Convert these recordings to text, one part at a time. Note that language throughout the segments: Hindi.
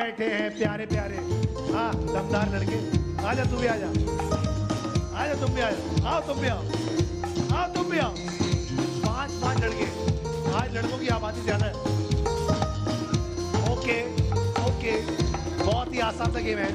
बैठे हैं, प्यारे प्यारे। हाँ दमदार लड़के। आजा तू भी आजा। आजा, तुम भी आजा। आओ, तुम भी आओ। आओ, तुम भी आओ। पाँच पाँच लड़के। आज लड़कों की आबादी ज़्यादा है। Okay okay. बहुत ही आसान सा गेम है।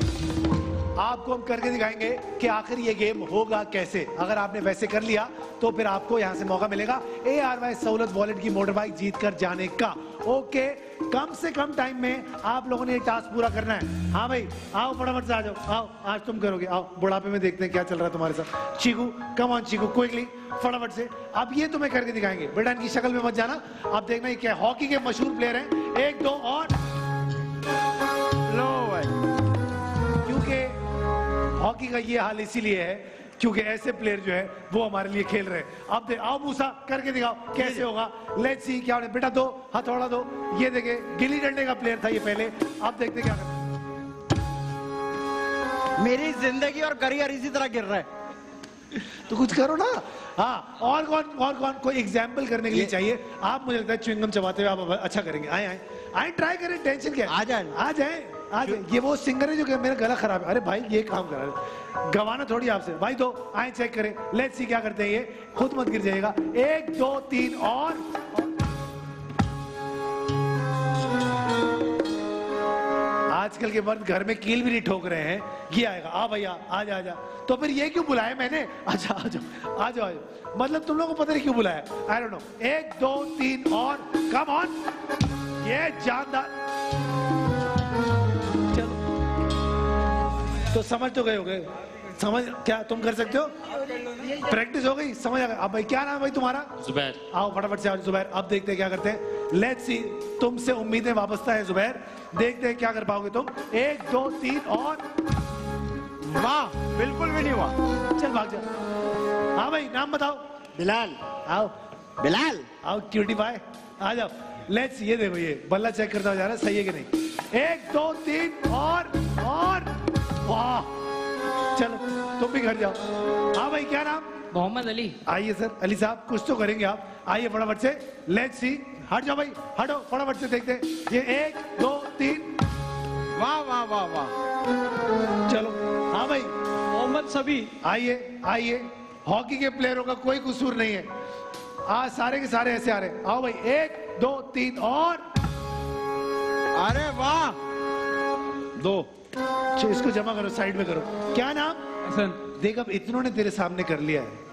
आपको हम करके दिखाएँगे कि आखिर ये गेम होगा कैसे। अगर आपने वैसे कर लिया तो फिर आपको यहाँ से मौका मिलेगा। ए आर वाई सहूलत वॉलेट की मोटर बाइक जीत कर जाने का। ओके, कम से कम टाइम में आप लोगों ने ये टास्क पूरा करना है। हाँ भाई, आओ फटाफट से आ जाओ। आओ, आज तुम करोगे। आओ, बुढ़ापे में देखते हैं क्या चल रहा है तुम्हारे साथ। Cheeku come on Cheeku quickly फटाफट से। अब ये तुम्हें करके दिखाएँगे। बेटा, इनकी शक्ल में मत जाना। अब देखना ये क्या हॉकी के मशहूर प्लेयर हैं। एक, दो, और। लो भाई। क्योंकि हॉकी का ये हाल इसीलिए है क्योंकि ऐसे प्लेयर जो है वो हमारे लिए खेल रहे हैं। अब दे आओ मूसा करके दिखाओ कैसे होगा? लेट्स सी क्या होने बेटा दो हथौड़ा दो। ये देखे गिल्ली डंडे का प्लेयर था ये पहले। अब देखते क्या करते मेरी ज़िंदगी और करियर इसी तरह गिर रहा है। तो कुछ करो ना। हाँ और कौन और कौन? कोई एग्ज़ाम्पल करने के लिए चाहिए? आप मुझे लगता है च्युइंगम चबाते हुए आप अच्छा करेंगे। आए आए। आए ट्राई करें टेंशन क्या? आ जाए। आ जाए। आ जाए ये वो सिंगर है जो कि मेरा गला खराब है। अरे भाई ये काम कर रहा है। गवाना थोड़ी आपसे। भाई दो आए चेक करें। लेट्स सी क्या करते हैं ये। खुद मत गिर जाएगा एक दो तीन और। आजकल के मर्द घर में कील भी नहीं ठोक रहे हैं। ये आएगा। आ भैया आ जा आ जा। तो फिर ये क्यों बुलाया मैंने? अच्छा आ जाओ आ जाओ आ जाओ। मतलब तुम लोगों को पता नहीं क्यों बुलाया। आई डोंट नो एक दो तीन और। कम ऑन ये जानदार। तो समझ तो गए हो गए समझ क्या तुम कर सकते हो? प्रैक्टिस हो गई समझ आ गया। अब भाई क्या नाम है भाई तुम्हारा? जुबैर। आओ फटाफट से आओ जुबैर। अब देखते हैं क्या करते हैं। लेट्स सी तुमसे उम्मीदें वापसता है जुबैर। देखते हैं क्या कर पाओगे तुम। एक दो तीन और वाह बिल्कुल भी नहीं हुआ। चल भाग जा। हाँ भाई नाम बताओ। बिलाल। आओ। बिलाल। आओ क्यूटी पाए आ जाओ। लेट्स ये देखो ये बल्ला चेक करता जा रहा है सही है कि नहीं? एक दो तीन और और वाह। चलो तुम भी घर जाओ। हाँ भाई क्या नाम? मोहम्मद अली। आइए सर अली साहब कुछ तो करेंगे आप। आइए फटाफट से लेट्स सी हट जाओ भाई हटो फटाफट से देखते ये एक दो तीन। वाह वाह वाह वाह। चलो। हाँ भाई। मोहम्मद सभी। आइए आइए। हॉकी के प्लेयरों का कोई कसूर नहीं है। आज सारे के सारे ऐसे आ रहे आओ भाई एक दो तीन और। अरे वाह। दो। अच्छा, इसको जमा करो साइड में करो। क्या नाम? हसन। देख अब इतनों ने तेरे सामने कर लिया है।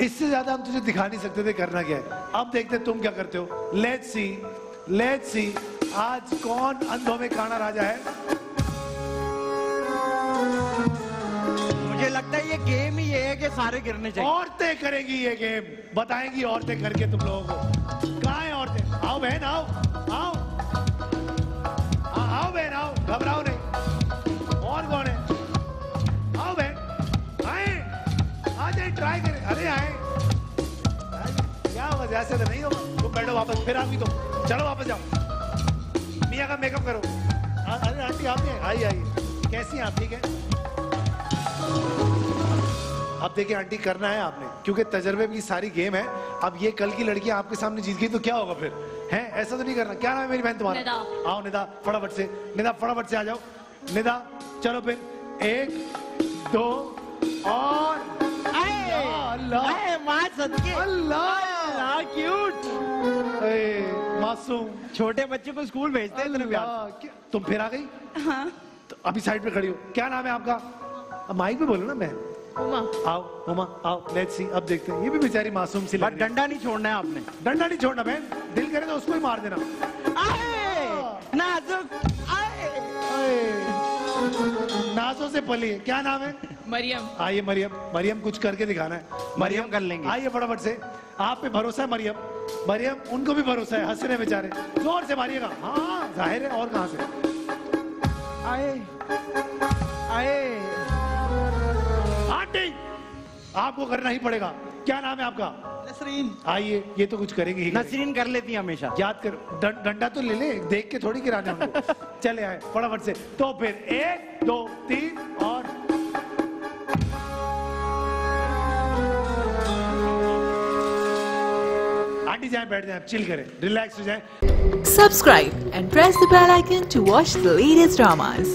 इससे ज़्यादा हम तुझे दिखा नहीं सकते थे करना क्या है? अब देखते तुम क्या करते हो। लेट्स सी लेट्स सी आज कौन अंधों में काना राजा है? मुझे लगता है ये गेम ही ये है कि सारे गिरने चाहिए। औरतें करेंगी ये गेम बताएँगी औरतें करके तुम लोगों को। आ जाए ट्राई करें। अरे आए। क्या होगा जैसे तो नहीं तुम बैठो वापस फिर आओगी तुम चलो वापस जाओ। मियाँ का मेकअप करो। आ- अरे आंटी आप आइए आइए कैसी हैं आप? ठीक है? अब देखिए आंटी करना है आपने। क्योंकि तजर्बे की सारी गेम है। अब ये कल की लड़की आपके सामने जीत गई तो क्या होगा फिर? है? ऐसा तो नहीं करना। क्या नाम है मेरी बहन तुम्हारा? निदा। आओ निदा फटाफट से। निदा फटाफट से आ जाओ। निदा चलो फिर। एक दो सदके। अल्लाह। अल्लाह क्यूट मासूम। छोटे बच्चे को स्कूल भेजते हैं इतने प्यार तुम फिर आ गई? हाँ। तो अभी साइड पे खड़ी हो। क्या नाम है आपका? अब माइक पे बोलो ना बहन उमा। आओ उमा आओ लेट्स सी अब देखते हैं। ये भी बेचारी मासूम सी बस लग रही है। डंडा नहीं छोड़ना है आपने। डंडा नहीं छोड़ना बहन। दिल करे तो उसको ही मार देना। आए, नाजुक। नाजों से पली। है क्या नाम है? मरियम। आइए मरियम। मरियम कुछ करके दिखाना है। मरियम कर लेंगे। आइए फटाफट से। आप पे भरोसा है मरियम? मरियम उनको भी भरोसा है। हंस रहे बेचारे। ज़ोर से मारिएगा। हाँ ज़ाहिर है। और कहाँ से? आए। आए। आंटी आपको करना ही पड़ेगा। क्या नाम है आपका? नसरीन। आइए ये तो कुछ करेंगे ही नसरीन कर लेती है हमेशा। याद कर डंडा तो ले ले देख के थोड़ी गिराना हमको। चले आए फटाफट से। तो फिर एक दो तीन और आंटी जाए बैठ जाए चिल करें रिलैक्स हो जाए। Subscribe and press the bell icon to watch the latest dramas.